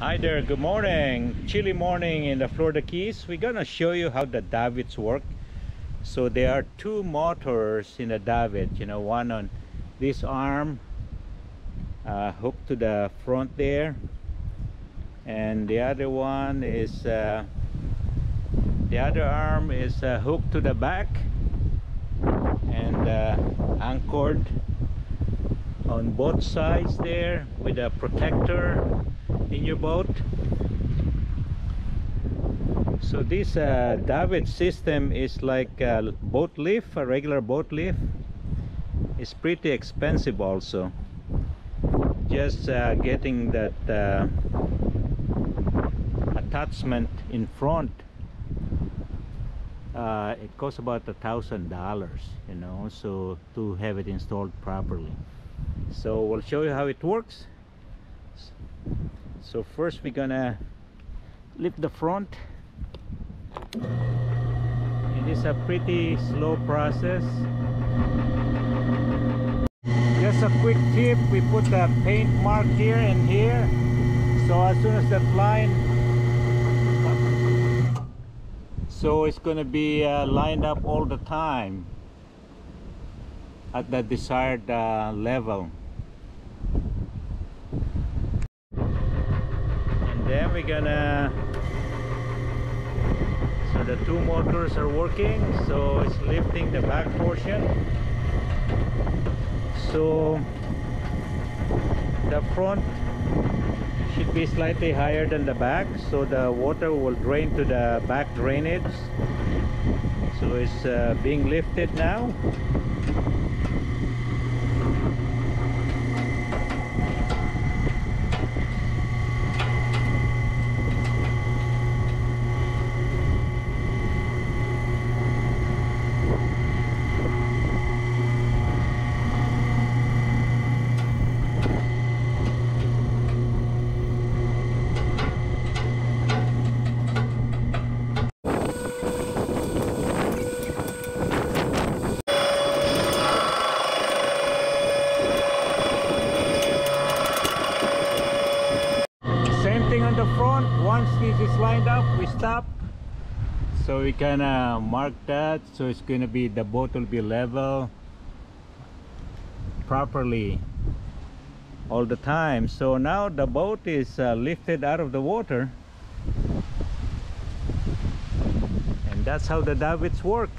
Hi there, good morning. Chilly morning in the Florida Keys. We're gonna show you how the davits work. So there are two motors in the davit, you know, one on this arm uh, hooked to the front there and the other one is uh, the other arm is uh, hooked to the back and uh, anchored on both sides there with a protector in your boat. So this uh, davit system is like a boat lift a regular boat lift. It's pretty expensive also. Just uh, getting that uh, attachment in front uh, it costs about a thousand dollars you know so to have it installed properly so we'll show you how it works. So first we're gonna lift the front. It is a pretty slow process. Just a quick tip we put a paint mark here and here. So as soon as that line so it's gonna be uh, lined up all the time at the desired uh, level and then we're gonna so the two motors are working so it's lifting the back portion. So the front should be slightly higher than the back so the water will drain to the back drainage. So it's uh, being lifted now the front once this is lined up we stop. So we can uh, mark that so it's going to be the boat will be level properly all the time. So now the boat is uh, lifted out of the water. And that's how the davits work